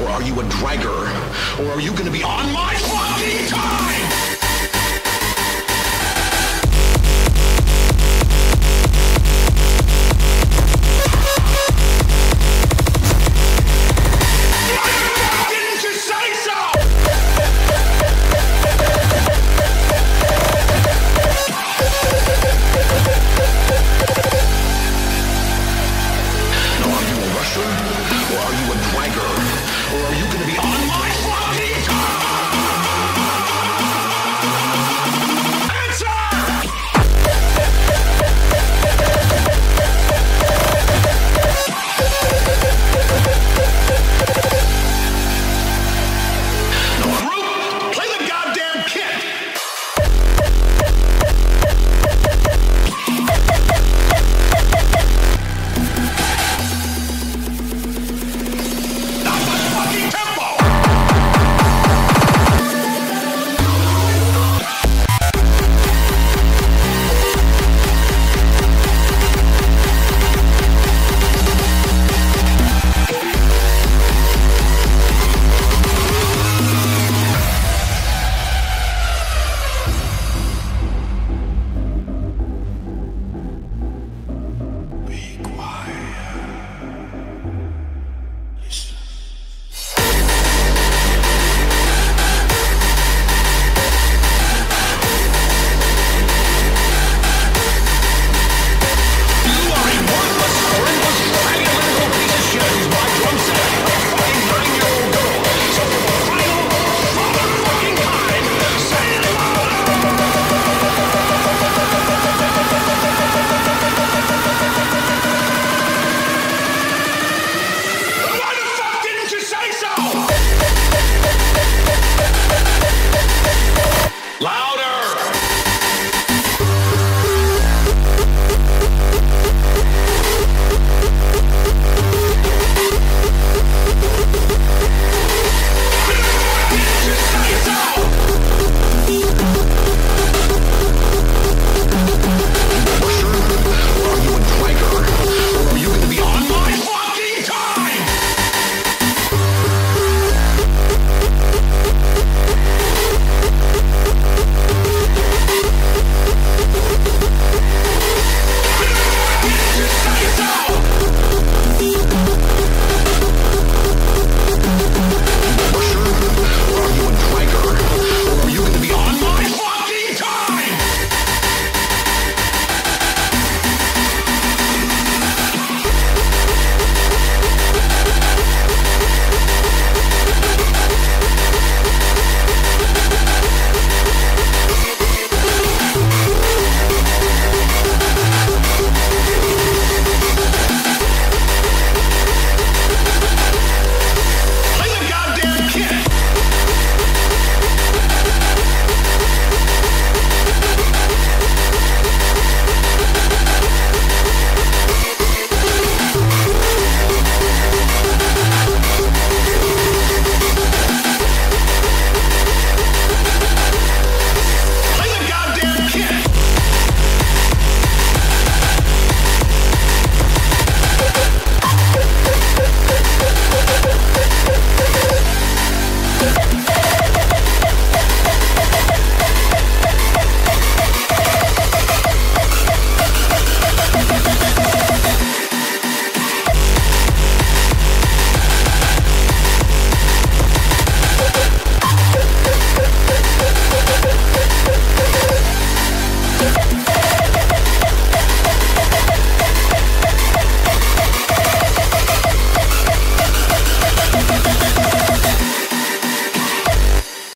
or are you a dragger? Or are you gonna be on my fucking time?